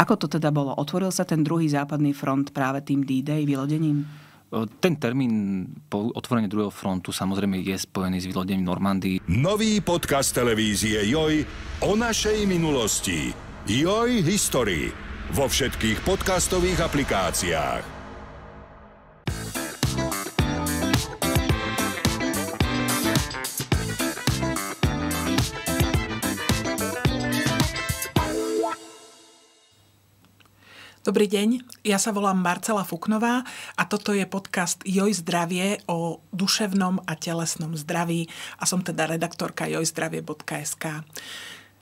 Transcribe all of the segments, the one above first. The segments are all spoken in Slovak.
Ako to teda bolo? Otvoril sa ten druhý západný front práve tým D-Day vylodením? Ten termín po otvorení druhého frontu samozrejme je spojený s vylodením Normandii. Nový podcast televízie Joj o našej minulosti. Joj History vo všetkých podcastových aplikáciách. Dobrý deň, ja sa volám Marcela Fuknová a toto je podcast Joj zdravie o duševnom a telesnom zdraví a som teda redaktorka jojzdravie.sk.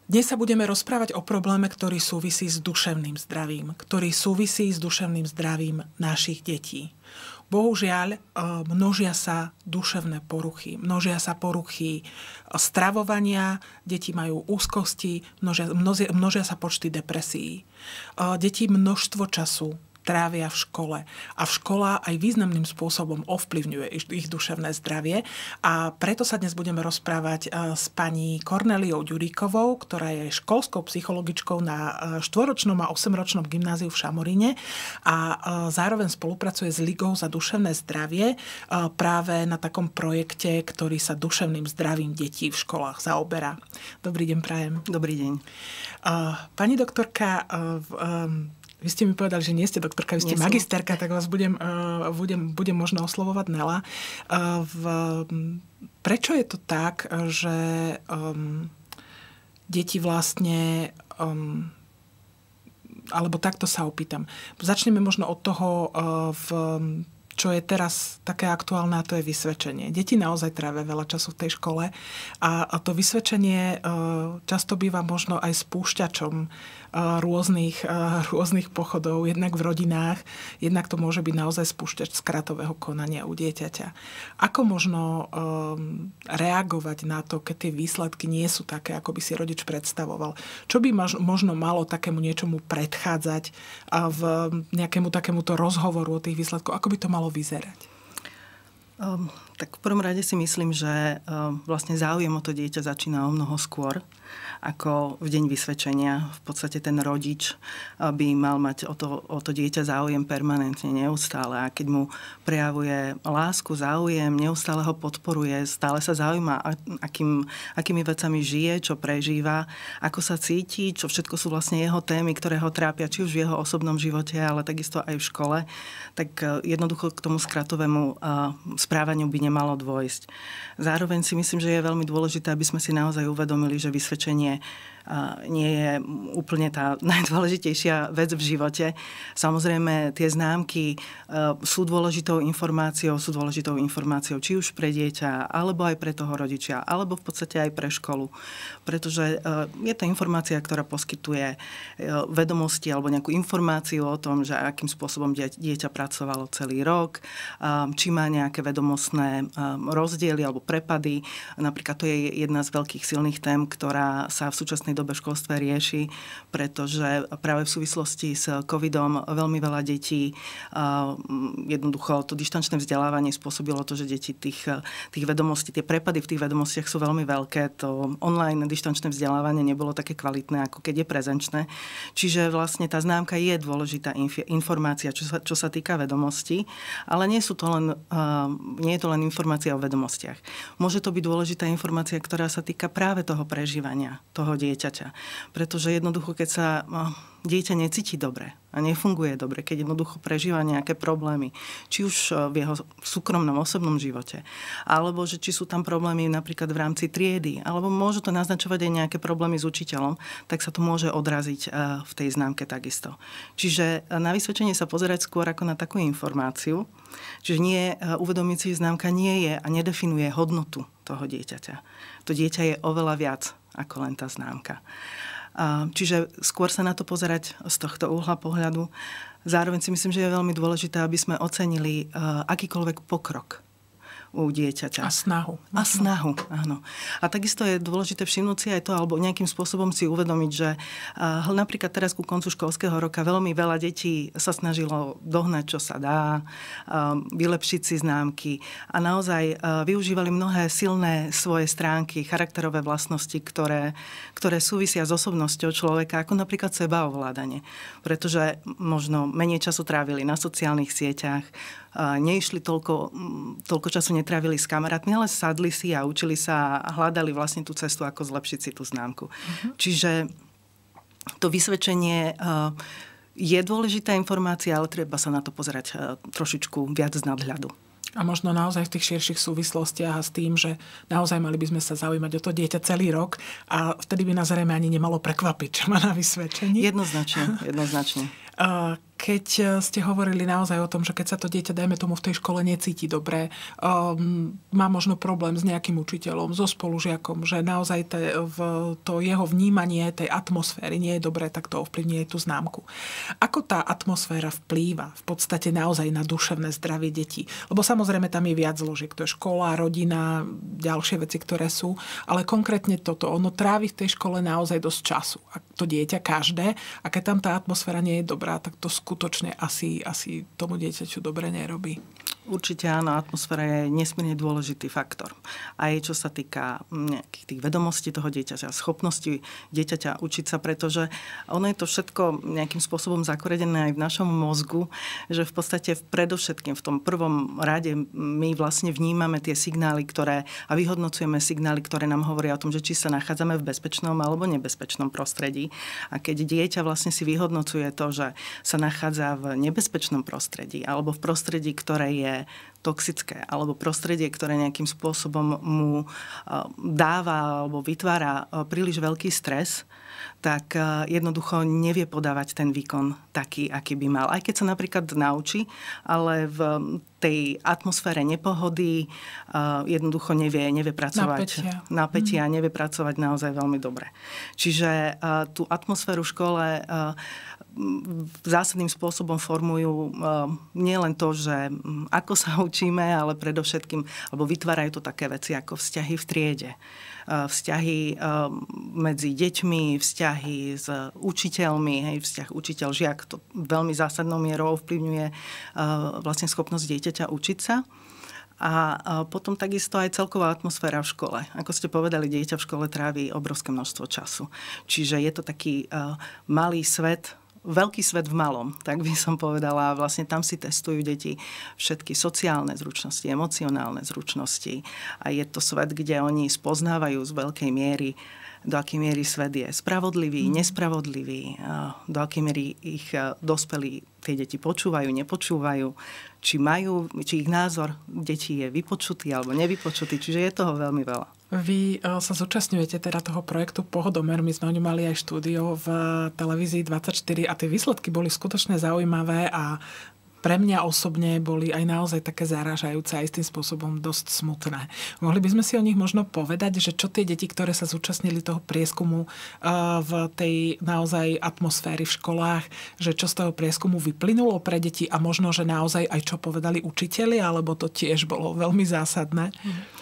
Dnes sa budeme rozprávať o probléme, ktorý súvisí s duševným zdravím, ktorý súvisí s duševným zdravím našich detí. Bohužiaľ, e, množia sa duševné poruchy, množia sa poruchy e, stravovania, deti majú úzkosti, množia, množia, sa počty depresí. E, deti množstvo času trávia v škole. A v škola aj významným spôsobom ovplyvňuje ich, ich duševné zdravie. A preto sa dnes budeme rozprávať e, s pani Korneliou Ďuríkovou, ktorá je školskou psychologičkou na e, štvoročnom a osemročnom gymnáziu v Šamoríne a e, zároveň spolupracuje s Ligou za duševné zdravie práve na takom projekte, ktorý sa duševným zdravím detí v školách zaoberá. Dobrý deň, prajem. Dobrý deň. Pani doktorka, vy ste mi povedali, že nie ste doktorka, vy ste nie magisterka, som. tak vás budem, uh, budem, budem možno oslovovať Nela. Uh, v, prečo je to tak, že um, deti vlastne um, alebo takto sa opýtam. Začneme možno od toho, uh, v, čo je teraz také aktuálne, a to je vysvedčenie. Deti naozaj trávia veľa času v tej škole a, a to vysvedčenie často býva možno aj spúšťačom rôznych, rôznych pochodov, jednak v rodinách, jednak to môže byť naozaj spúšťač skratového konania u dieťaťa. Ako možno um, reagovať na to, keď tie výsledky nie sú také, ako by si rodič predstavoval? Čo by možno malo takému niečomu predchádzať v nejakému takémuto rozhovoru o tých výsledkoch? Ako by to malo vyzerať? Um, tak v prvom rade si myslím, že um, vlastne záujem o to dieťa začína o mnoho skôr ako v deň vysvedčenia. V podstate ten rodič by mal mať o to, o to dieťa záujem permanentne, neustále. A keď mu prejavuje lásku, záujem, neustále ho podporuje, stále sa zaujíma, akým, akými vecami žije, čo prežíva, ako sa cíti, čo všetko sú vlastne jeho témy, ktoré ho trápia, či už v jeho osobnom živote, ale takisto aj v škole, tak e, jednoducho k tomu skratovému e, správaniu by nemalo dôjsť. Zároveň si myslím, že je veľmi dôležité, aby sme si naozaj uvedomili, že vysvedčenie nie je úplne tá najdôležitejšia vec v živote. Samozrejme, tie známky e, sú dôležitou informáciou, sú dôležitou informáciou či už pre dieťa, alebo aj pre toho rodiča, alebo v podstate aj pre školu. Pretože e, je to informácia, ktorá poskytuje e, vedomosti alebo nejakú informáciu o tom, že akým spôsobom dieťa pracovalo celý rok, či má nejaké vedomostné rozdiely alebo prepady. Napríklad to je jedna z veľkých silných tém, ktorá sa v súčasnej dobe v školstve rieši, pretože práve v súvislosti s covidom veľmi veľa detí jednoducho to dištančné vzdelávanie spôsobilo to, že deti tých, tých vedomostí, tie prepady v tých vedomostiach sú veľmi veľké. To online dištančné vzdelávanie nebolo také kvalitné, ako keď je prezenčné. Čiže vlastne tá známka je dôležitá informácia, čo sa, čo sa týka vedomostí, ale nie, sú to len, nie je to len informácia o vedomostiach. Môže to byť dôležitá informácia, ktorá sa týka práve toho prežívania toho dieťa dieťaťa. Pretože jednoducho, keď sa no, dieťa necíti dobre a nefunguje dobre, keď jednoducho prežíva nejaké problémy, či už e, v jeho súkromnom, osobnom živote, alebo že či sú tam problémy napríklad v rámci triedy, alebo môžu to naznačovať aj nejaké problémy s učiteľom, tak sa to môže odraziť e, v tej známke takisto. Čiže e, na vysvedčenie sa pozerať skôr ako na takú informáciu, čiže nie, uvedomiť si, známka nie je a nedefinuje hodnotu toho dieťaťa. To dieťa je oveľa viac ako len tá známka. Čiže skôr sa na to pozerať z tohto uhla pohľadu. Zároveň si myslím, že je veľmi dôležité, aby sme ocenili akýkoľvek pokrok u dieťaťa. A snahu. A snahu, áno. A takisto je dôležité všimnúť si aj to, alebo nejakým spôsobom si uvedomiť, že napríklad teraz ku koncu školského roka veľmi veľa detí sa snažilo dohnať, čo sa dá, vylepšiť si známky a naozaj využívali mnohé silné svoje stránky, charakterové vlastnosti, ktoré, ktoré súvisia s osobnosťou človeka, ako napríklad sebaovládanie. Pretože možno menej času trávili na sociálnych sieťach, neišli toľko, toľko času netrávili s kamarátmi, ale sadli si a učili sa a hľadali vlastne tú cestu, ako zlepšiť si tú známku. Uh-huh. Čiže to vysvedčenie je dôležitá informácia, ale treba sa na to pozerať trošičku viac z nadhľadu. A možno naozaj v tých širších súvislostiach a s tým, že naozaj mali by sme sa zaujímať o to dieťa celý rok a vtedy by nás zrejme ani nemalo prekvapiť, čo má na vysvedčení. Jednoznačne, jednoznačne. Keď e, ste hovorili naozaj o tom, že keď sa to dieťa, dajme tomu, v tej škole necíti dobre, um, má možno problém s nejakým učiteľom, so spolužiakom, že naozaj te, v, to jeho vnímanie tej atmosféry nie je dobré, tak to ovplyvní aj tú známku. Ako tá atmosféra vplýva v podstate naozaj na duševné zdravie detí? Lebo samozrejme tam je viac zložiek, to je škola, rodina, ďalšie veci, ktoré sú, ale konkrétne toto, ono trávi v tej škole naozaj dosť času. A to dieťa každé, a keď tam tá atmosféra nie je dobrá, tak to skutočne asi, asi tomu dieťaťu dobre nerobí. Určite áno, atmosféra je nesmierne dôležitý faktor. Aj čo sa týka nejakých tých vedomostí toho dieťaťa, schopnosti dieťaťa učiť sa, pretože ono je to všetko nejakým spôsobom zakoredené aj v našom mozgu, že v podstate predovšetkým v tom prvom rade my vlastne vnímame tie signály, ktoré a vyhodnocujeme signály, ktoré nám hovoria o tom, že či sa nachádzame v bezpečnom alebo nebezpečnom prostredí. A keď dieťa vlastne si vyhodnocuje to, že sa nachádza v nebezpečnom prostredí alebo v prostredí, ktoré je toxické, alebo prostredie, ktoré nejakým spôsobom mu e, dáva alebo vytvára e, príliš veľký stres, tak e, jednoducho nevie podávať ten výkon taký, aký by mal. Aj keď sa napríklad naučí, ale v tej atmosfére nepohody jednoducho nevie, nevie pracovať napätia, napätia mm. nevie pracovať naozaj veľmi dobre. Čiže tú atmosféru v škole zásadným spôsobom formujú nielen to, že ako sa učíme, ale predovšetkým, alebo vytvárajú to také veci ako vzťahy v triede vzťahy medzi deťmi, vzťahy s učiteľmi, hej, vzťah učiteľ-žiak, to veľmi zásadnou mierou ovplyvňuje vlastne schopnosť dieťaťa učiť sa. A potom takisto aj celková atmosféra v škole. Ako ste povedali, dieťa v škole trávi obrovské množstvo času. Čiže je to taký malý svet veľký svet v malom, tak by som povedala. Vlastne tam si testujú deti všetky sociálne zručnosti, emocionálne zručnosti. A je to svet, kde oni spoznávajú z veľkej miery do akej miery svet je spravodlivý, mm. nespravodlivý, do akej miery ich dospelí tie deti počúvajú, nepočúvajú, či majú, či ich názor detí je vypočutý alebo nevypočutý, čiže je toho veľmi veľa. Vy e, sa zúčastňujete teda toho projektu Pohodomer. My sme o ňom mali aj štúdio v televízii 24 a tie výsledky boli skutočne zaujímavé a pre mňa osobne boli aj naozaj také zaražajúce, aj tým spôsobom dosť smutné. Mohli by sme si o nich možno povedať, že čo tie deti, ktoré sa zúčastnili toho prieskumu e, v tej naozaj atmosféry v školách, že čo z toho prieskumu vyplynulo pre deti a možno, že naozaj aj čo povedali učiteľi, alebo to tiež bolo veľmi zásadné? Mm.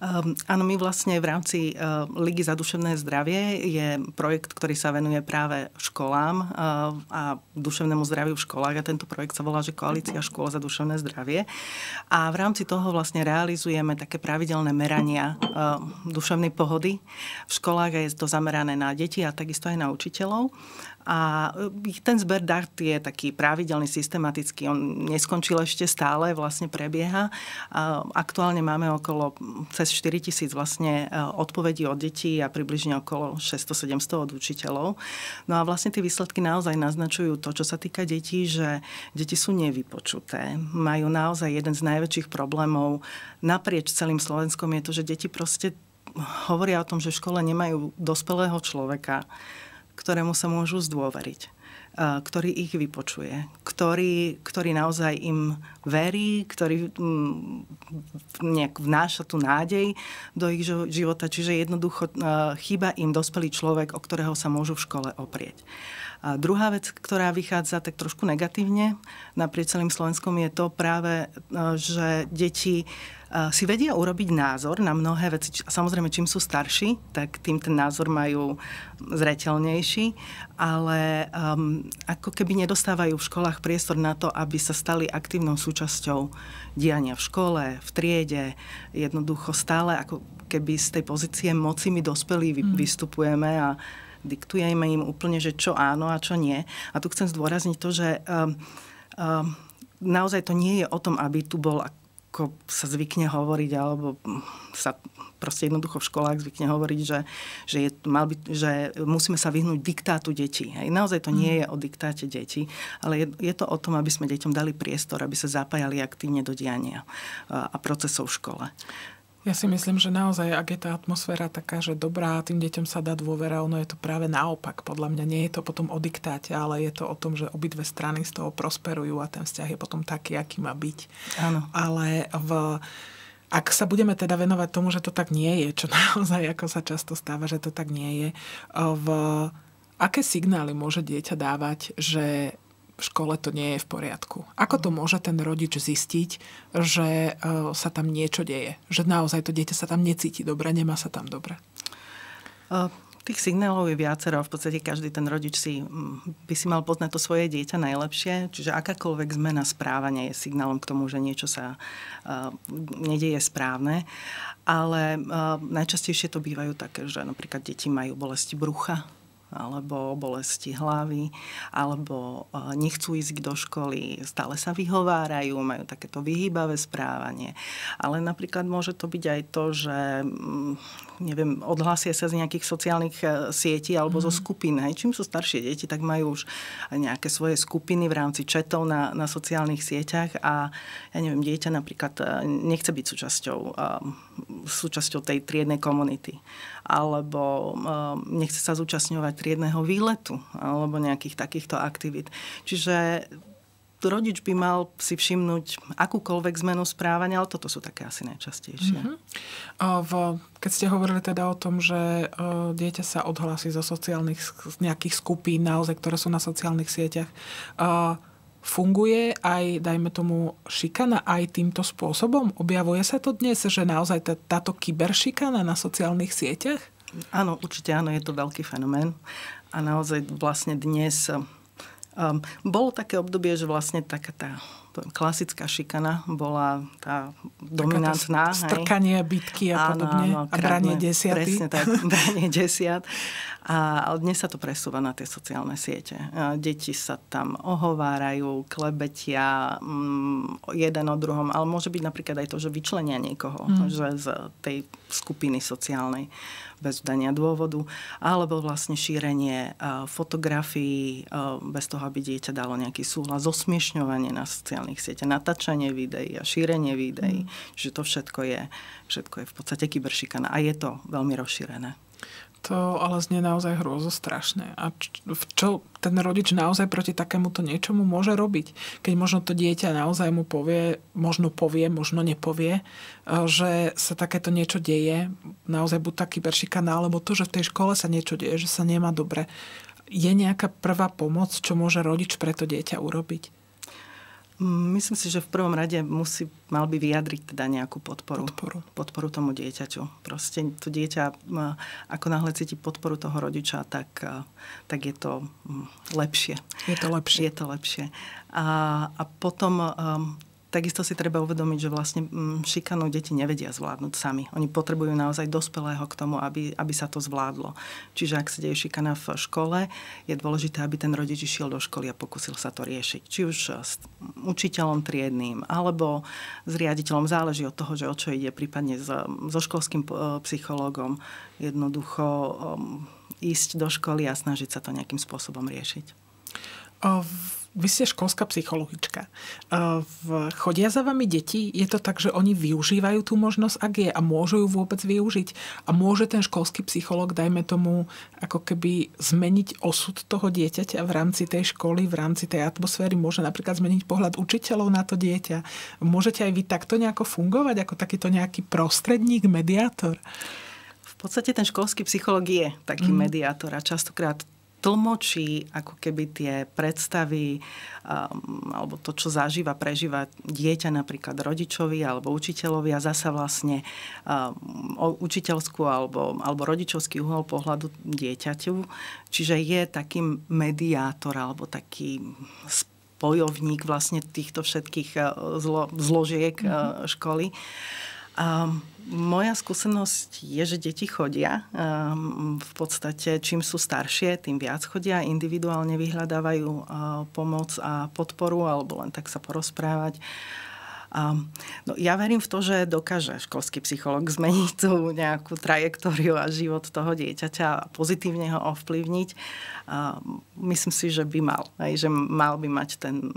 Um, áno, my vlastne v rámci uh, Ligy za duševné zdravie je projekt, ktorý sa venuje práve školám uh, a duševnému zdraviu v školách a tento projekt sa volá, že Koalícia škôl za duševné zdravie. A v rámci toho vlastne realizujeme také pravidelné merania uh, duševnej pohody v školách a je to zamerané na deti a takisto aj na učiteľov. A e, ten zber dát je taký pravidelný, systematický. On neskončil ešte stále, vlastne prebieha. Aktuálne máme okolo cez 4 tisíc vlastne e, odpovedí od detí a približne okolo 600-700 od učiteľov. No a vlastne tie výsledky naozaj naznačujú to, čo sa týka detí, že deti sú nevypočuté. Majú naozaj jeden z najväčších problémov naprieč celým Slovenskom je to, že deti proste hovoria o tom, že v škole nemajú dospelého človeka, ktorému sa môžu zdôveriť ktorý ich vypočuje, ktorý, ktorý naozaj im verí, ktorý mm, nejak vnáša tú nádej do ich života. Čiže jednoducho chýba im dospelý človek, o ktorého sa môžu v škole oprieť. A druhá vec, ktorá vychádza tak trošku negatívne naprieč celým Slovenskom, je to práve, že deti si vedia urobiť názor na mnohé veci. Samozrejme, čím sú starší, tak tým ten názor majú zreteľnejší, ale um, ako keby nedostávajú v školách priestor na to, aby sa stali aktívnou súčasťou diania v škole, v triede. Jednoducho stále ako keby z tej pozície moci my dospelí mm. vystupujeme a diktujeme im úplne, že čo áno a čo nie. A tu chcem zdôrazniť to, že um, um, naozaj to nie je o tom, aby tu bol ako sa zvykne hovoriť, alebo sa proste jednoducho v školách zvykne hovoriť, že, že, je, mal by, že musíme sa vyhnúť diktátu detí. Hej. Naozaj to nie je o diktáte detí, ale je, je to o tom, aby sme deťom dali priestor, aby sa zapájali aktívne do diania a procesov v škole. Ja si myslím, že naozaj, ak je tá atmosféra taká, že dobrá, tým deťom sa dá dôvera, ono je to práve naopak. Podľa mňa nie je to potom o diktáte, ale je to o tom, že obidve strany z toho prosperujú a ten vzťah je potom taký, aký má byť. Áno. Ale v, ak sa budeme teda venovať tomu, že to tak nie je, čo naozaj ako sa často stáva, že to tak nie je, v, aké signály môže dieťa dávať, že v škole to nie je v poriadku. Ako to môže ten rodič zistiť, že e, sa tam niečo deje? Že naozaj to dieťa sa tam necíti dobre, nemá sa tam dobre? Uh. Tých signálov je viacero. V podstate každý ten rodič si, by si mal poznať to svoje dieťa najlepšie. Čiže akákoľvek zmena správania je signálom k tomu, že niečo sa uh, nedieje správne. Ale najčastejšie to bývajú také, že napríklad deti majú bolesti brucha, alebo bolesti hlavy, alebo e, nechcú ísť do školy, stále sa vyhovárajú, majú takéto vyhýbavé správanie. Ale napríklad môže to byť aj to, že mm, neviem, odhlásia sa z nejakých sociálnych e, sietí alebo mm. zo mhm. skupín. Hej. Čím sú staršie deti, tak majú už nejaké svoje skupiny v rámci četov na, na sociálnych sieťach a ja neviem, dieťa napríklad e, nechce byť súčasťou, súčasťou tej triednej komunity alebo nechce sa zúčastňovať triedného výletu alebo nejakých takýchto aktivít. Čiže rodič by mal si všimnúť akúkoľvek zmenu správania, ale toto sú také asi najčastejšie. Mm-hmm. V, keď ste hovorili teda o tom, že dieťa sa odhlási zo sociálnych nejakých skupín, naozaj, ktoré sú na sociálnych sieťach, funguje aj, dajme tomu, šikana aj týmto spôsobom? Objavuje sa to dnes, že naozaj táto kyberšikana na sociálnych sieťach? Áno, určite áno, je to veľký fenomén. A naozaj vlastne dnes um, bolo také obdobie, že vlastne taká tá klasická šikana bola tá dominantná. Strkanie, bitky a podobne. Áno, a branie desiaty. Presne tak, branie desiat. A dnes sa to presúva na tie sociálne siete. Deti sa tam ohovárajú, klebetia mm, jeden o druhom, ale môže byť napríklad aj to, že vyčlenia niekoho mm. že z tej skupiny sociálnej bez dania dôvodu, alebo vlastne šírenie fotografií bez toho, aby dieťa dalo nejaký súhlas, zosmiešňovanie na sociálnych sieťach, natáčanie videí a šírenie videí. Mm. Že to všetko je, všetko je v podstate kyberšikana a je to veľmi rozšírené. To ale znie naozaj hrôzo strašné. A čo ten rodič naozaj proti takémuto niečomu môže robiť? Keď možno to dieťa naozaj mu povie, možno povie, možno nepovie, e, že sa takéto niečo deje, naozaj buď taký beršikana, alebo to, že v tej škole sa niečo deje, že sa nemá dobre. Je nejaká prvá pomoc, čo môže rodič pre to dieťa urobiť? Myslím si, že v prvom rade musí, mal by vyjadriť teda nejakú podporu. Podporu. Podporu tomu dieťaťu. Proste to dieťa, ako náhle cíti podporu toho rodiča, tak, tak je to lepšie. Je to lepšie. Je to lepšie. A, a potom Takisto si treba uvedomiť, že vlastne mm, šikanu deti nevedia zvládnuť sami. Oni potrebujú naozaj dospelého k tomu, aby, aby sa to zvládlo. Čiže ak sa deje šikana v škole, je dôležité, aby ten rodič išiel do školy a pokusil sa to riešiť. Či už s učiteľom triedným, alebo s riaditeľom. Záleží od toho, že o čo ide, prípadne so školským e, psychológom. Jednoducho um, ísť do školy a snažiť sa to nejakým spôsobom riešiť. Vy ste školská psychologička. Chodia za vami deti? Je to tak, že oni využívajú tú možnosť, ak je a môžu ju vôbec využiť? A môže ten školský psychológ, dajme tomu, ako keby zmeniť osud toho dieťaťa v rámci tej školy, v rámci tej atmosféry? Môže napríklad zmeniť pohľad učiteľov na to dieťa? Môžete aj vy takto nejako fungovať, ako takýto nejaký prostredník, mediátor? V podstate ten školský psychológ je taký mm. mediátor a častokrát tlmočí ako keby tie predstavy um, alebo to, čo zažíva, prežíva dieťa napríklad rodičovi alebo učiteľovi a zasa vlastne um, učiteľskú alebo, alebo rodičovský uhol pohľadu dieťaťu. Čiže je taký mediátor alebo taký spojovník vlastne týchto všetkých uh, zlo, zložiek mm-hmm. školy. Um, moja skúsenosť je, že deti chodia. Um, v podstate, čím sú staršie, tým viac chodia. Individuálne vyhľadávajú uh, pomoc a podporu, alebo len tak sa porozprávať. Um, no, ja verím v to, že dokáže školský psycholog zmeniť tú nejakú trajektóriu a život toho dieťaťa a pozitívne ho ovplyvniť. Um, myslím si, že by mal. Aj, že mal by mať ten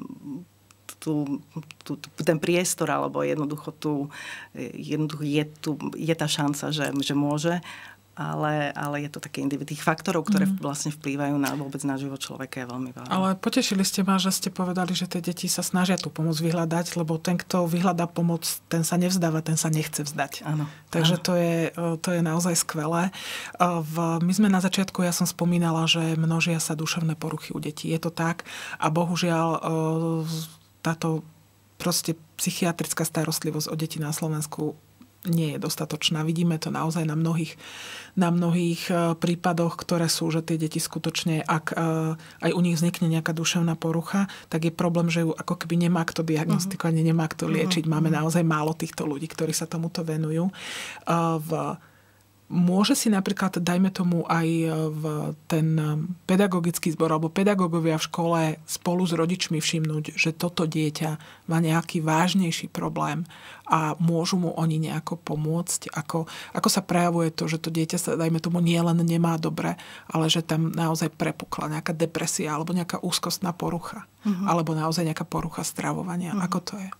tú, tú, ten priestor, alebo jednoducho, tú, jednoducho je, tu, je tá šanca, že, že môže ale, ale je to také individuálnych faktorov, ktoré mm. vlastne vplývajú na vôbec na život človeka je veľmi veľa. Ale potešili ste ma, že ste povedali, že tie deti sa snažia tú pomoc vyhľadať, lebo ten, kto vyhľadá pomoc, ten sa nevzdáva, ten sa nechce vzdať. Áno. Takže áno. To, je, to je naozaj skvelé. V, my sme na začiatku, ja som spomínala, že množia sa duševné poruchy u detí. Je to tak a bohužiaľ táto proste psychiatrická starostlivosť o deti na Slovensku nie je dostatočná. Vidíme to naozaj na mnohých, na mnohých e, prípadoch, ktoré sú, že tie deti skutočne, ak e, aj u nich vznikne nejaká duševná porucha, tak je problém, že ju ako keby nemá kto diagnostikovať, uh-huh. nemá kto liečiť. Máme mhm. naozaj málo týchto ľudí, ktorí sa tomuto venujú. E, v Môže si napríklad, dajme tomu aj e, v ten e, pedagogický zbor alebo pedagógovia v škole spolu s rodičmi všimnúť, že toto dieťa má nejaký vážnejší problém a môžu mu oni nejako pomôcť, ako, ako sa prejavuje to, že to dieťa sa, dajme tomu, nie len nemá dobre, ale že tam naozaj prepukla nejaká depresia alebo nejaká úzkostná porucha. Uh-huh. Alebo naozaj nejaká porucha stravovania. Uh-huh. Ako to je?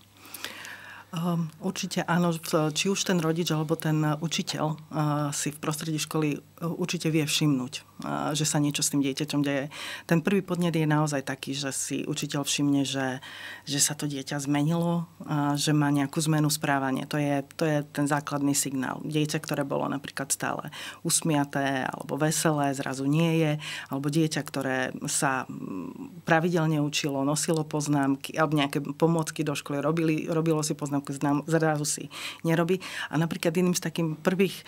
Ehm, určite áno, či už ten rodič alebo ten učiteľ si v prostredí školy určite vie všimnúť, že sa niečo s tým dieťaťom deje. Ten prvý podnet je naozaj taký, že si učiteľ všimne, že, že sa to dieťa zmenilo, že má nejakú zmenu správania. To je, to je ten základný signál. Dieťa, ktoré bolo napríklad stále usmiaté alebo veselé, zrazu nie je, alebo dieťa, ktoré sa pravidelne učilo, nosilo poznámky alebo nejaké pomôcky do školy, robili, robilo si poznámky, zrazu si nerobí. A napríklad jedným z takých prvých e,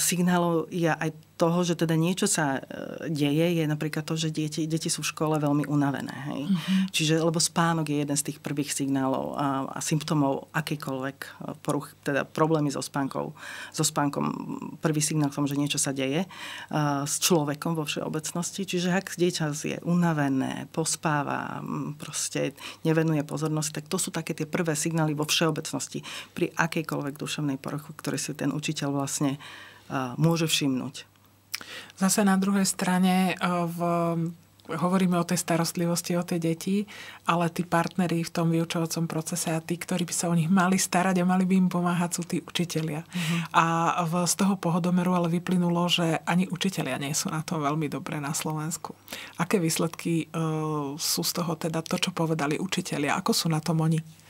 signálov je aj toho, že teda niečo sa e, deje, je napríklad to, že deti, deti sú v škole veľmi unavené. Hej? Mm-hmm. Čiže, lebo spánok je jeden z tých prvých signálov a, a symptómov akýkoľvek e, poruch, teda problémy so spánkou. So spánkom prvý signál k tomu, že niečo sa deje a, s človekom vo všeobecnosti. Čiže ak dieťa je unavené, pospáva, proste nevenuje pozornosť, tak to sú také tie prvé signály vo všeobecnosti pri akejkoľvek duševnej poruchu, ktoré si ten učiteľ vlastne môže všimnúť. Zase na druhej strane e, v hovoríme o tej starostlivosti o tie deti, ale tí partneri v tom vyučovacom procese a tí, ktorí by sa o nich mali starať a mali by im pomáhať, sú tí učitelia. Uh-huh. A v, z toho pohodomeru ale vyplynulo, že ani učitelia nie sú na tom veľmi dobre na Slovensku. Aké výsledky uh, sú z toho teda to, čo povedali učitelia? Ako sú na tom oni?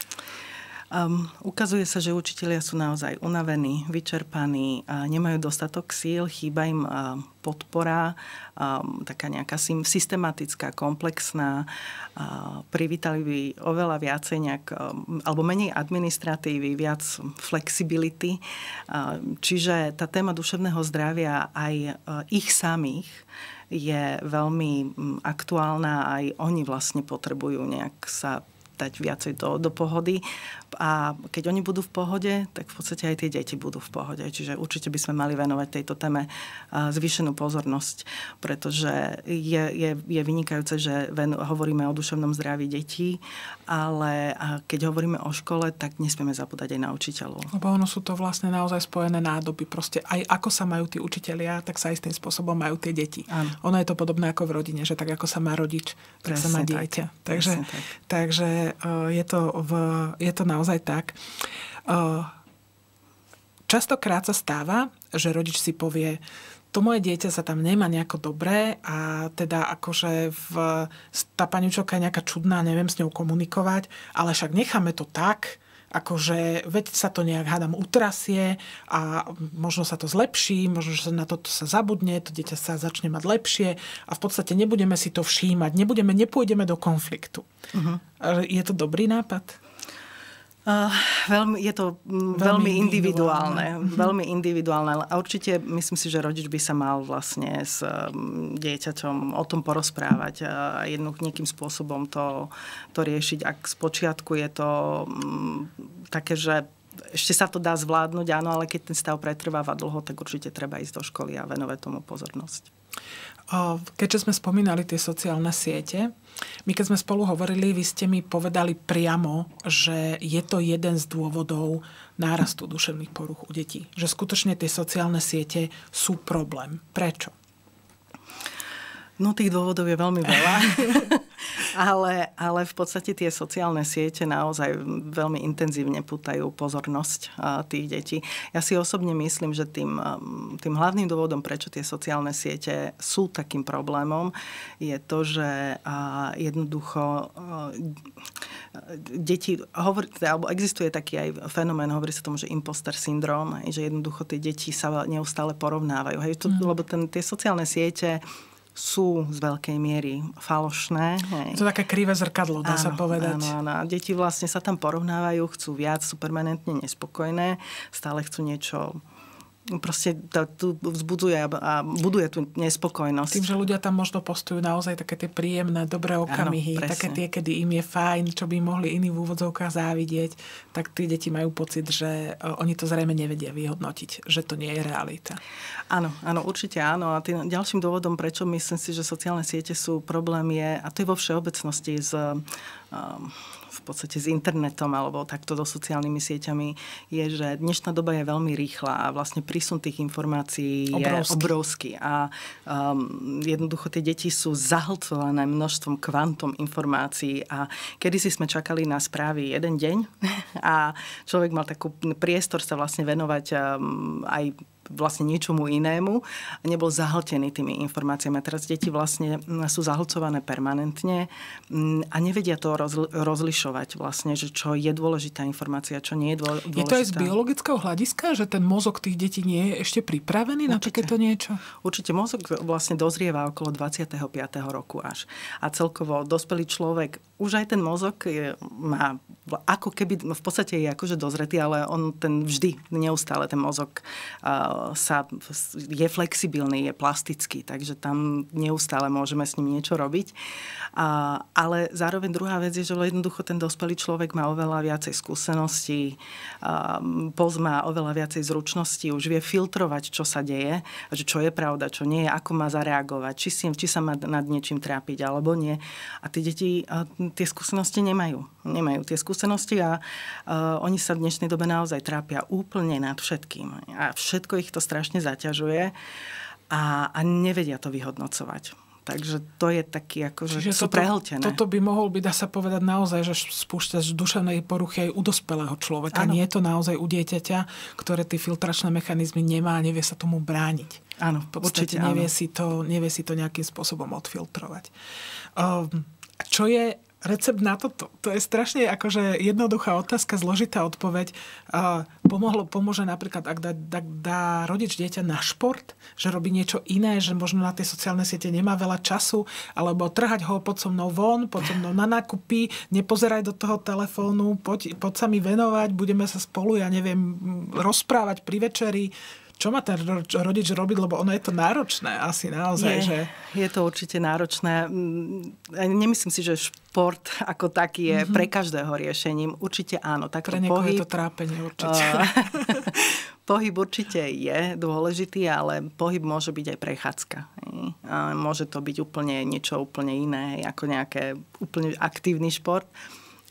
Um, ukazuje sa, že učitelia sú naozaj unavení, vyčerpaní, a nemajú dostatok síl, chýba im uh, podpora, um, taká nejaká systematická, komplexná. Uh, privítali by oveľa viacej nejak, um, alebo menej administratívy, viac flexibility. Uh, čiže tá téma duševného zdravia aj uh, ich samých je veľmi aktuálna, aj oni vlastne potrebujú nejak sa dať viacej do, do pohody. A keď oni budú v pohode, tak v podstate aj tie deti budú v pohode. Čiže určite by sme mali venovať tejto téme zvýšenú pozornosť, pretože je, je, je vynikajúce, že ven, hovoríme o duševnom zdraví detí, ale keď hovoríme o škole, tak nesmieme zabúdať aj na učiteľov. Lebo ono sú to vlastne naozaj spojené nádoby. Proste aj ako sa majú tí učitelia, tak sa istým spôsobom majú tie deti. Áno. Ono je to podobné ako v rodine, že tak ako sa má rodič, tak Presne sa má dieťa. Tak. Takže, tak. takže Eh, je to, v, je to naozaj tak. Eh, častokrát sa stáva, že rodič si povie, to moje dieťa sa tam nemá nejako dobré a teda akože v, tá pani učiteľka je nejaká čudná, neviem s ňou komunikovať, ale však necháme to tak, Akože veď sa to nejak hádam utrasie a možno sa to zlepší, možno že na toto sa zabudne, to dieťa sa začne mať lepšie a v podstate nebudeme si to všímať, nebudeme, nepôjdeme do konfliktu. Uh-huh. Je to dobrý nápad? Uh, veľmi, je to veľmi, veľmi individuálne. individuálne. Veľmi individuálne. A určite myslím si, že rodič by sa mal vlastne s um, dieťaťom o tom porozprávať a jedným nejakým spôsobom to, to riešiť. Ak z počiatku je to um, také, že ešte sa to dá zvládnuť, áno, ale keď ten stav pretrváva dlho, tak určite treba ísť do školy a venovať tomu pozornosť. Keďže sme spomínali tie sociálne siete, my keď sme spolu hovorili, vy ste mi povedali priamo, že je to jeden z dôvodov nárastu duševných poruch u detí. Že skutočne tie sociálne siete sú problém. Prečo? No tých dôvodov je veľmi veľa, ale, ale v podstate tie sociálne siete naozaj veľmi intenzívne putajú pozornosť tých detí. Ja si osobne myslím, že tým, tým hlavným dôvodom, prečo tie sociálne siete sú takým problémom, je to, že jednoducho deti, hovorí, alebo existuje taký aj fenomén, hovorí sa tomu, že imposter syndrom, že jednoducho tie deti sa neustále porovnávajú. Hej, to, mm. Lebo ten, tie sociálne siete sú z veľkej miery falošné. Hej. To také krivé zrkadlo, dá áno, sa povedať. Áno, áno. Deti vlastne sa tam porovnávajú, chcú viac, sú permanentne nespokojné, stále chcú niečo proste to, tu vzbudzuje a buduje tú nespokojnosť. Tým, že ľudia tam možno postujú naozaj také tie príjemné, dobré okamihy, Áno, také tie, kedy im je fajn, čo by mohli iní v úvodzovkách závidieť, tak tí deti majú pocit, že e, oni to zrejme nevedia vyhodnotiť, že to nie je realita. Áno, áno, určite áno. A tým ďalším dôvodom, prečo myslím si, že sociálne siete sú problém je, a to je vo všeobecnosti s um, v podstate s internetom alebo takto so sociálnymi sieťami, je, že dnešná doba je veľmi rýchla a vlastne prísun tých informácií obrovský. je obrovský. A um, jednoducho tie deti sú zahlcované množstvom kvantom informácií a kedy si sme čakali na správy jeden deň a človek mal takú priestor sa vlastne venovať um, aj vlastne niečomu inému a nebol zahltený tými informáciami. A teraz deti vlastne sú zahlcované permanentne a nevedia to rozlišovať vlastne, že čo je dôležitá informácia, čo nie je dôležitá. Je to aj z biologického hľadiska, že ten mozog tých detí nie je ešte pripravený Určite. na takéto niečo? Určite mozog vlastne dozrieva okolo 25. roku až. A celkovo dospelý človek, už aj ten mozog je, má ako keby, v podstate je akože dozretý, ale on ten vždy, neustále ten mozog uh, sa, je flexibilný, je plastický, takže tam neustále môžeme s ním niečo robiť. A, ale zároveň druhá vec je, že jednoducho ten dospelý človek má oveľa viacej skúseností, pozná oveľa viacej zručností, už vie filtrovať, čo sa deje, že čo je pravda, čo nie je, ako má zareagovať, či, si, či sa má nad niečím trápiť alebo nie. A tie deti tie skúsenosti nemajú. Nemajú tie skúsenosti a uh, oni sa v dnešnej dobe naozaj trápia úplne nad všetkým. A všetko ich ich to strašne zaťažuje a, a nevedia to vyhodnocovať. Takže to je taký, že Čiže sú toto, prehltené. Toto by mohol byť, dá sa povedať naozaj, že spúšťaš duševnej poruchy aj u dospelého človeka. Ano. Nie je to naozaj u dieťaťa, ktoré tie filtračné mechanizmy nemá a nevie sa tomu brániť. Áno, v podstate určite, nevie, áno. Si to, nevie si to nejakým spôsobom odfiltrovať. Um, čo je recept na toto? To je strašne akože jednoduchá otázka, zložitá odpoveď. Pomohlo, pomôže napríklad, ak dá, dá, dá rodič dieťa na šport, že robí niečo iné, že možno na tie sociálne siete nemá veľa času, alebo trhať ho pod so mnou von, pod so mnou na nákupy, nepozeraj do toho telefónu, poď, poď sa mi venovať, budeme sa spolu, ja neviem, rozprávať pri večeri čo má ten rodič robiť, lebo ono je to náročné asi naozaj. Je, že... je to určite náročné. Mm, nemyslím si, že šport ako taký je mm-hmm. pre každého riešením. Určite áno. Tak pre niekoho pohyb, je to trápenie určite. pohyb určite je dôležitý, ale pohyb môže byť aj prechádzka. Môže to byť úplne niečo úplne iné, ako nejaké úplne aktívny šport.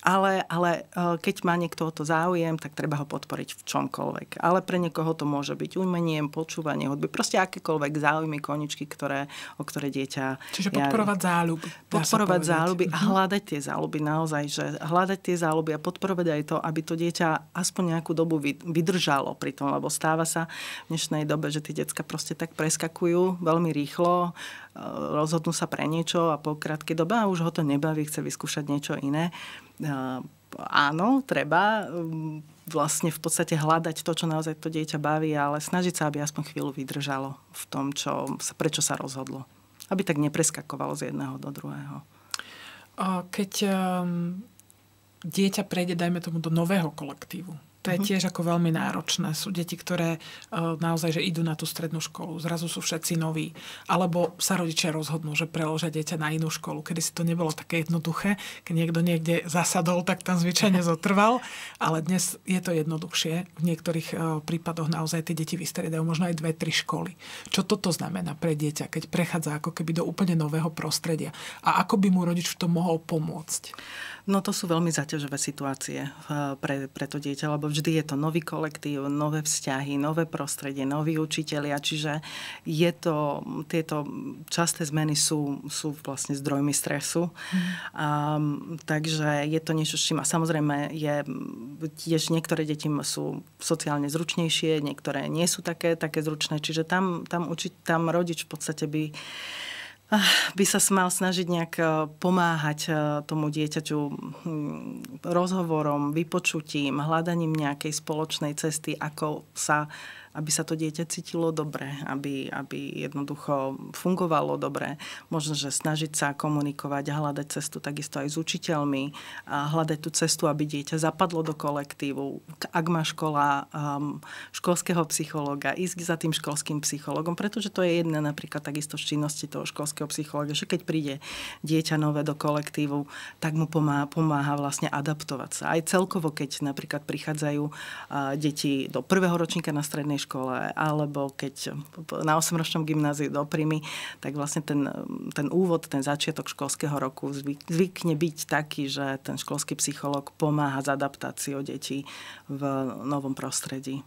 Ale, ale e, keď má niekto o to záujem, tak treba ho podporiť v čomkoľvek. Ale pre niekoho to môže byť umeniem, počúvanie hudby, proste akékoľvek záujmy, koničky, ktoré, o ktoré dieťa... Čiže podporovať ja, záľuby. Podporovať záľuby a mhm. hľadať tie záľuby naozaj, že hľadať tie záľuby a podporovať aj to, aby to dieťa aspoň nejakú dobu vydržalo pri tom, lebo stáva sa v dnešnej dobe, že tie decka proste tak preskakujú veľmi rýchlo, e, rozhodnú sa pre niečo a po krátkej dobe a už ho to nebaví, chce vyskúšať niečo iné áno, treba um, vlastne v podstate hľadať to, čo naozaj to dieťa baví, ale snažiť sa, aby aspoň chvíľu vydržalo v tom, čo, prečo sa rozhodlo. Aby tak nepreskakovalo z jedného do druhého. Keď um, dieťa prejde, dajme tomu, do nového kolektívu, to je mhm. tiež ako veľmi náročné. Sú deti, ktoré uh, naozaj že idú na tú strednú školu, zrazu sú všetci noví. Alebo sa rodičia rozhodnú, že preložia dieťa na inú školu. Kedy si to nebolo také jednoduché, keď niekto niekde zasadol, tak tam zvyčajne zotrval. Ale dnes je to jednoduchšie. V niektorých uh, prípadoch naozaj tie deti vystriedajú možno aj dve, tri školy. Čo toto znamená pre dieťa, keď prechádza ako keby do úplne nového prostredia? A ako by mu rodič v tom mohol pomôcť? No to sú veľmi zaťažové situácie eh, pre, pre to dieťa, lebo vždy je to nový kolektív, nové vzťahy, nové prostredie, noví učitelia, čiže je to, tieto časté zmeny sú, sú vlastne zdrojmi stresu. Mm. A, takže je to niečo, s čím a samozrejme je, tiež niektoré deti sú sociálne zručnejšie, niektoré nie sú také, také zručné, čiže tam, tam, uči, tam rodič v podstate by by sa mal snažiť nejak e, pomáhať e, tomu dieťaťu hm, rozhovorom, vypočutím, hľadaním nejakej spoločnej cesty, ako sa aby sa to dieťa cítilo dobre, aby, aby jednoducho fungovalo dobre. Možno, že snažiť sa komunikovať a hľadať cestu takisto aj s učiteľmi, a hľadať tú cestu, aby dieťa zapadlo do kolektívu. Ak má škola um, školského psychológa, ísť za tým školským psychológom, pretože to je jedna napríklad takisto z činnosti toho školského psychológa, že keď príde dieťa nové do kolektívu, tak mu pomáha, pomáha vlastne adaptovať sa. Aj celkovo, keď napríklad prichádzajú uh, deti do prvého ročníka na strednej škole, alebo keď na 8-ročnom gymnáziu do Primy, tak vlastne ten, ten úvod, ten začiatok školského roku zvykne byť taký, že ten školský psychológ pomáha s adaptáciou detí v novom prostredí.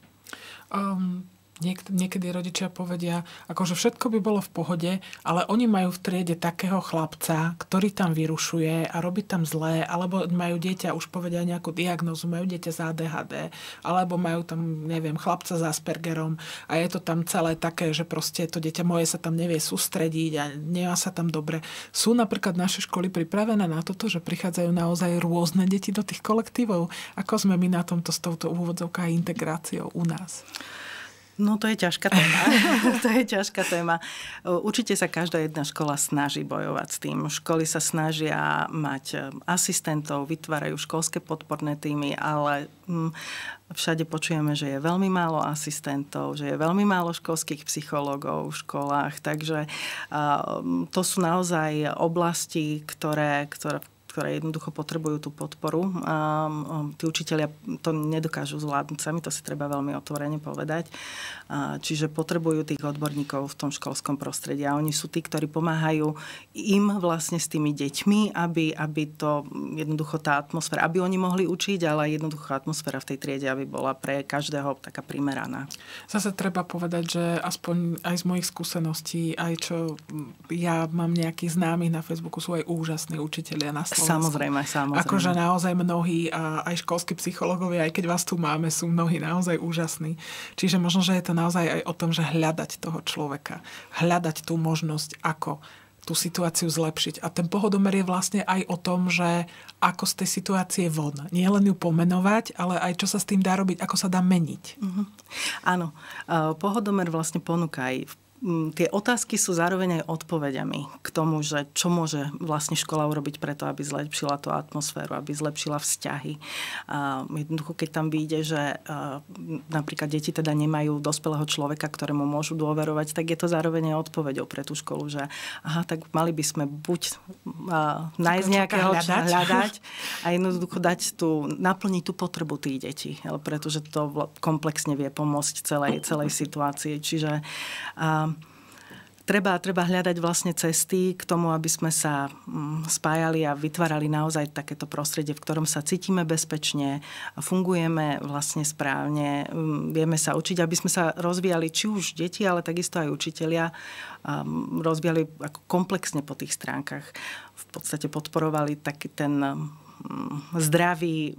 Um, Niek- niekedy rodičia povedia, akože všetko by bolo v pohode, ale oni majú v triede takého chlapca, ktorý tam vyrušuje a robí tam zlé, alebo majú dieťa, už povedia nejakú diagnozu, majú dieťa z ADHD, alebo majú tam, neviem, chlapca s Aspergerom a je to tam celé také, že proste to dieťa moje sa tam nevie sústrediť a nemá sa tam dobre. Sú napríklad naše školy pripravené na toto, že prichádzajú naozaj rôzne deti do tých kolektívov? Ako sme my na tomto s touto úvodzovkou a integráciou u nás? No to je ťažká téma. to je ťažká téma. Určite sa každá jedna škola snaží bojovať s tým. Školy sa snažia mať e, asistentov, vytvárajú školské podporné týmy, ale hm, všade počujeme, že je veľmi málo asistentov, že je veľmi málo školských psychológov v školách. Takže to sú naozaj oblasti, ktoré, ktoré ktoré jednoducho potrebujú tú podporu. A tí učiteľia to nedokážu zvládnuť sami, to si treba veľmi otvorene povedať. A čiže potrebujú tých odborníkov v tom školskom prostredí. A oni sú tí, ktorí pomáhajú im vlastne s tými deťmi, aby, aby to jednoducho tá atmosféra, aby oni mohli učiť, ale jednoducho atmosféra v tej triede, aby bola pre každého taká primeraná. Zase treba povedať, že aspoň aj z mojich skúseností, aj čo ja mám nejakých známych na Facebooku, sú aj úžasní učiteľia na Slovensku. Samozrejme, samozrejme. Akože naozaj mnohí, aj školskí psychológovia, aj keď vás tu máme, sú mnohí naozaj úžasní. Čiže možno, že je to naozaj aj o tom, že hľadať toho človeka. Hľadať tú možnosť, ako tú situáciu zlepšiť. A ten pohodomer je vlastne aj o tom, že ako z tej situácie von. Nie len ju pomenovať, ale aj čo sa s tým dá robiť, ako sa dá meniť. Uh-huh. Áno. Pohodomer vlastne ponúka aj tie otázky sú zároveň aj odpovediami k tomu, že čo môže vlastne škola urobiť preto, aby zlepšila tú atmosféru, aby zlepšila vzťahy. A jednoducho, keď tam vyjde, že napríklad deti teda nemajú dospelého človeka, ktorému môžu dôverovať, tak je to zároveň aj odpovedou pre tú školu, že aha, tak mali by sme buď nájsť nejakého hľadať. hľadať a jednoducho dať tú, naplniť tú potrebu tých detí, pretože to komplexne vie pomôcť celej, celej situácii. Čiže a, treba, treba hľadať vlastne cesty k tomu, aby sme sa mm, spájali a vytvárali naozaj takéto prostredie, v ktorom sa cítime bezpečne, fungujeme vlastne správne, mm, vieme sa učiť, aby sme sa rozvíjali či už deti, ale takisto aj učitelia, rozvíjali ako komplexne po tých stránkach. V podstate podporovali taký ten mm, zdravý,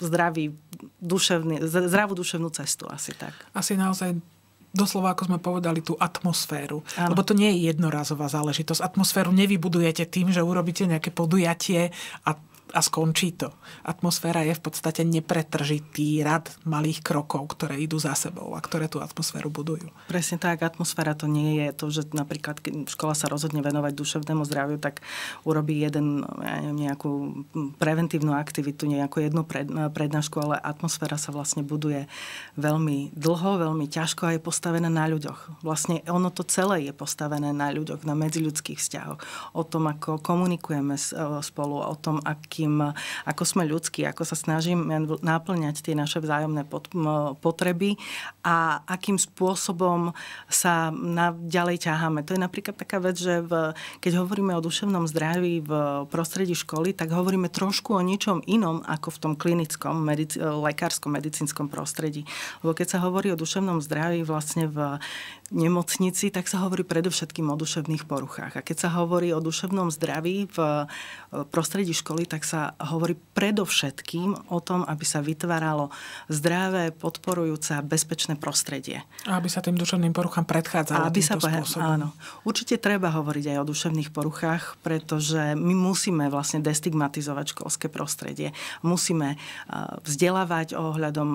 zdravý duševný, zdravú duševnú cestu asi tak. Asi naozaj doslova, ako sme povedali, tú atmosféru. Ano. Lebo to nie je jednorazová záležitosť. Atmosféru nevybudujete tým, že urobíte nejaké podujatie a a skončí to. Atmosféra je v podstate nepretržitý rad malých krokov, ktoré idú za sebou a ktoré tú atmosféru budujú. Presne tak, atmosféra to nie je to, že napríklad keď škola sa rozhodne venovať duševnému zdraviu, tak urobí jeden, nejakú preventívnu aktivitu, nejakú jednu pred, prednášku, ale atmosféra sa vlastne buduje veľmi dlho, veľmi ťažko a je postavená na ľuďoch. Vlastne ono to celé je postavené na ľuďoch, na medziľudských vzťahoch. O tom, ako komunikujeme spolu, o tom, aký akým, ako sme ľudskí, ako sa snažíme náplňať tie naše vzájomné potreby a akým spôsobom sa ďalej ťaháme. To je napríklad taká vec, že v, keď hovoríme o duševnom zdraví v prostredí školy, tak hovoríme trošku o ničom inom ako v tom klinickom, medic, lekárskom, medicínskom prostredí. Lebo keď sa hovorí o duševnom zdraví vlastne v nemocnici, tak sa hovorí predovšetkým o duševných poruchách. A keď sa hovorí o duševnom zdraví v prostredí školy, tak sa hovorí predovšetkým o tom, aby sa vytváralo zdravé, podporujúce a bezpečné prostredie. A aby sa tým duševným poruchám predchádzalo aby sa spôsobom. Áno. Určite treba hovoriť aj o duševných poruchách, pretože my musíme vlastne destigmatizovať školské prostredie. Musíme vzdelávať ohľadom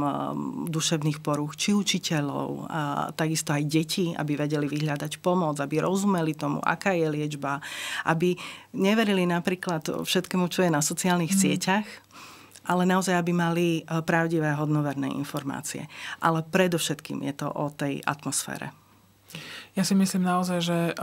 duševných poruch, či učiteľov, a takisto aj detí, aby vedeli vyhľadať pomoc, aby rozumeli tomu, aká je liečba, aby neverili napríklad všetkému, čo je na sociálnych mm. sieťach, ale naozaj, aby mali e, pravdivé a hodnoverné informácie. Ale predovšetkým je to o tej atmosfére. Ja si myslím naozaj, že e,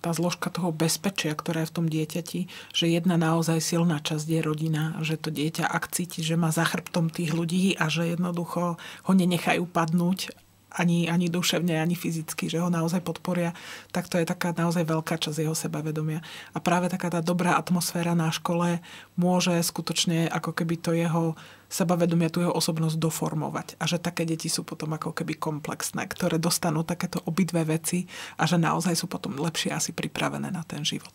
tá zložka toho bezpečia, ktorá je v tom dieťati, že jedna naozaj silná časť je rodina, že to dieťa, ak cíti, že má za chrbtom tých ľudí a že jednoducho ho nenechajú padnúť ani, ani duševne, ani fyzicky, že ho naozaj podporia, tak to je taká naozaj veľká časť jeho sebavedomia. A práve taká tá dobrá atmosféra na škole môže skutočne ako keby to jeho sebavedomia tú jeho osobnosť doformovať. A že také deti sú potom ako keby komplexné, ktoré dostanú takéto obidve veci a že naozaj sú potom lepšie asi pripravené na ten život.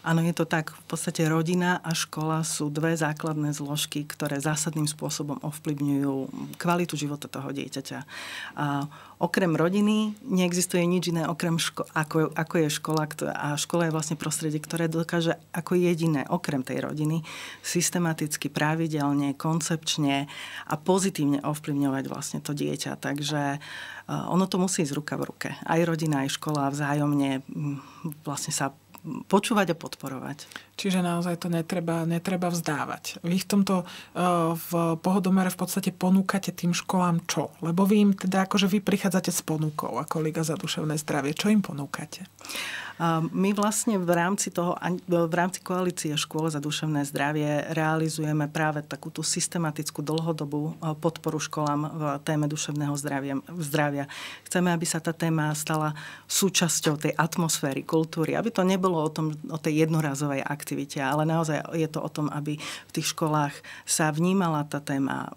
Áno, je to tak. V podstate rodina a škola sú dve základné zložky, ktoré zásadným spôsobom ovplyvňujú kvalitu života toho dieťaťa. A okrem rodiny neexistuje nič iné okrem ško- ako, ako je škola a škola je vlastne prostredie, ktoré dokáže ako jediné okrem tej rodiny systematicky, pravidelne, koncepčne a pozitívne ovplyvňovať vlastne to dieťa. Takže ono to musí ísť ruka v ruke. Aj rodina, aj škola vzájomne vlastne sa počúvať a podporovať. Čiže naozaj to netreba, netreba vzdávať. Vy v tomto v pohodomere v podstate ponúkate tým školám čo? Lebo vy im teda akože vy prichádzate s ponukou ako Liga za duševné zdravie. Čo im ponúkate? My vlastne v rámci, toho, v rámci koalície škôl za duševné zdravie realizujeme práve takúto systematickú dlhodobú podporu školám v téme duševného zdravia. zdravia. Chceme, aby sa tá téma stala súčasťou tej atmosféry, kultúry, aby to nebolo o, tom, o tej jednorazovej aktivite, ale naozaj je to o tom, aby v tých školách sa vnímala tá téma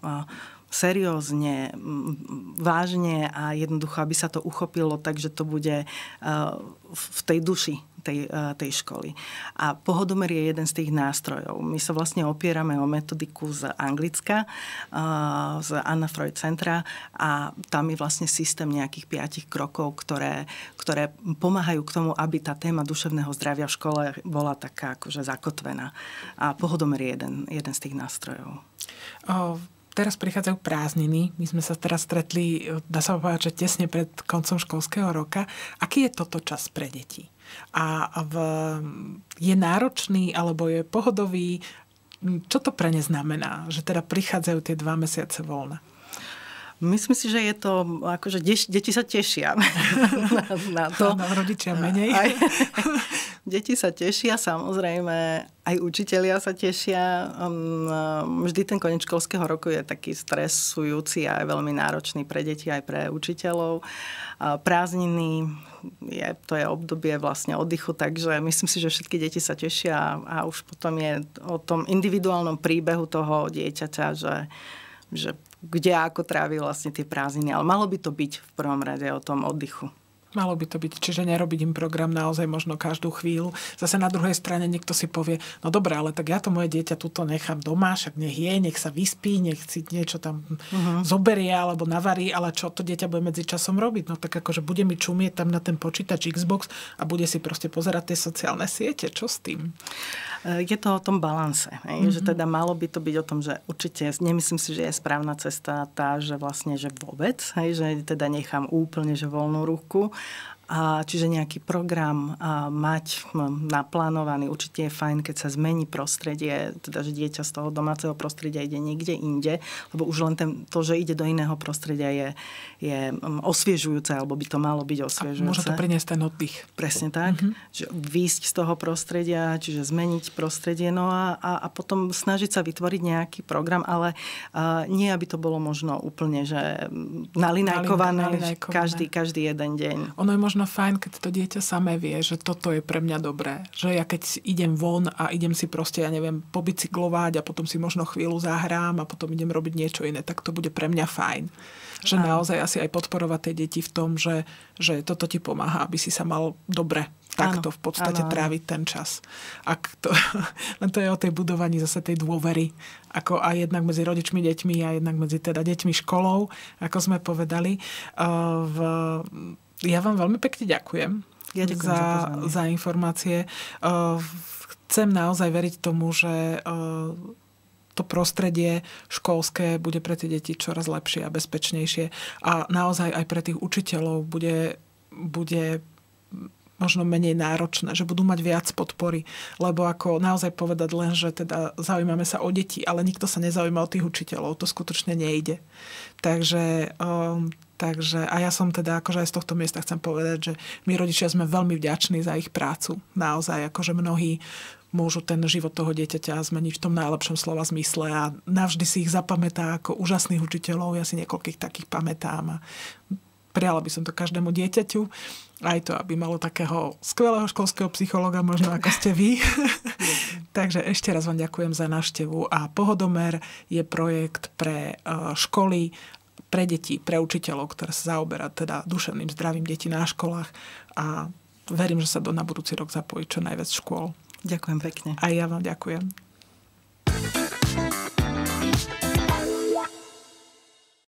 seriózne, vážne a jednoducho, aby sa to uchopilo tak, že to bude v tej duši tej, tej školy. A pohodomer je jeden z tých nástrojov. My sa vlastne opierame o metodiku z Anglicka, z Anna Freud Centra a tam je vlastne systém nejakých piatich krokov, ktoré, ktoré pomáhajú k tomu, aby tá téma duševného zdravia v škole bola taká akože zakotvená. A pohodomer je jeden, jeden z tých nástrojov. Teraz prichádzajú prázdniny. My sme sa teraz stretli, dá sa povedať, že tesne pred koncom školského roka. Aký je toto čas pre deti? A v, je náročný alebo je pohodový? Čo to pre ne znamená, že teda prichádzajú tie dva mesiace voľna? Myslím si, že je to, akože deti sa tešia na, na to. No, rodičia menej. Aj, deti sa tešia, samozrejme, aj učitelia sa tešia. Um, vždy ten koniec školského roku je taký stresujúci a je veľmi náročný pre deti aj pre učiteľov. Prázdniny, je, to je obdobie vlastne oddychu, takže myslím si, že všetky deti sa tešia a už potom je o tom individuálnom príbehu toho dieťaťa, že, že kde ako trávi vlastne tie prázdniny. Ale malo by to byť v prvom rade o tom oddychu. Malo by to byť, čiže nerobiť im program naozaj možno každú chvíľu. Zase na druhej strane niekto si povie, no dobré, ale tak ja to moje dieťa tuto nechám doma, však nech je, nech sa vyspí, nech si niečo tam uh-huh. zoberie alebo navarí, ale čo to dieťa bude medzi časom robiť? No tak akože bude mi čumieť tam na ten počítač Xbox a bude si proste pozerať tie sociálne siete. Čo s tým? E, je to o tom balanse. Mm-hmm. Že teda malo by to byť o tom, že určite, nemyslím si, že je správna cesta tá, že vlastne, že vôbec, hej, že teda nechám úplne, že voľnú ruku, a čiže nejaký program a mať naplánovaný. Určite je fajn, keď sa zmení prostredie, teda že dieťa z toho domáceho prostredia ide niekde inde, lebo už len ten, to, že ide do iného prostredia je, je osviežujúce, alebo by to malo byť osviežujúce. A môže to priniesť ten oddych. Presne tak. Mm-hmm. Že výjsť z toho prostredia, čiže zmeniť prostredie, no a, a, a potom snažiť sa vytvoriť nejaký program, ale uh, nie, aby to bolo možno úplne, že nalinajkované, nalinajkované. každý, každý jeden deň. Ono je možno možno fajn, keď to dieťa samé vie, že toto je pre mňa dobré. Že ja keď idem von a idem si proste, ja neviem, pobicyklovať a potom si možno chvíľu zahrám a potom idem robiť niečo iné, tak to bude pre mňa fajn. Že a. naozaj asi aj podporovať tie deti v tom, že, že toto ti pomáha, aby si sa mal dobre takto v podstate tráviť ten čas. Ak to, len to je o tej budovaní zase tej dôvery, ako aj jednak medzi rodičmi, deťmi a jednak medzi teda deťmi školou, ako sme povedali. V, ja vám veľmi pekne ďakujem, ja ďakujem za, za informácie. Chcem naozaj veriť tomu, že to prostredie školské bude pre tie deti čoraz lepšie a bezpečnejšie. A naozaj aj pre tých učiteľov bude, bude možno menej náročné, že budú mať viac podpory. Lebo ako naozaj povedať len, že teda zaujímame sa o deti, ale nikto sa nezaujíma o tých učiteľov. To skutočne nejde. Takže um, Takže a ja som teda akože aj z tohto miesta chcem povedať, že my rodičia sme veľmi vďační za ich prácu. Naozaj, akože mnohí môžu ten život toho dieťaťa zmeniť v tom najlepšom slova zmysle a navždy si ich zapamätá ako úžasných učiteľov. Ja si niekoľkých takých pamätám a prijala by som to každému dieťaťu. Aj to, aby malo takého skvelého školského psychologa, možno ako ste vy. Takže ešte raz vám ďakujem za návštevu a Pohodomer je projekt pre e, školy pre deti, pre učiteľov, ktoré sa zaoberá teda duševným zdravím detí na školách a verím, že sa do na budúci rok zapojí čo najviac škôl. Ďakujem pekne. A ja vám ďakujem.